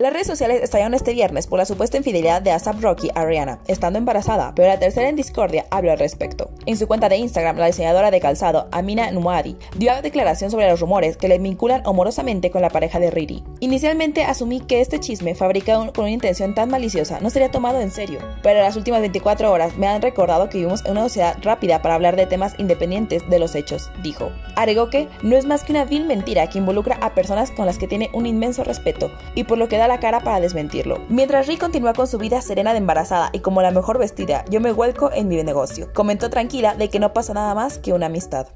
Las redes sociales estallaron este viernes por la supuesta infidelidad de ASAP Rocky a Rihanna, estando embarazada, pero la tercera en discordia habló al respecto. En su cuenta de Instagram, la diseñadora de calzado, Amina Nuadi, dio declaración sobre los rumores que le vinculan amorosamente con la pareja de Riri. Inicialmente asumí que este chisme, fabricado con una intención tan maliciosa, no sería tomado en serio, pero las últimas 24 horas me han recordado que vivimos en una sociedad rápida para hablar de temas independientes de los hechos, dijo. Agregó que no es más que una vil mentira que involucra a personas con las que tiene un inmenso respeto y por lo que la cara para desmentirlo. Mientras Ri continúa con su vida serena de embarazada y como la mejor vestida, yo me vuelco en mi negocio. Comentó tranquila de que no pasa nada más que una amistad.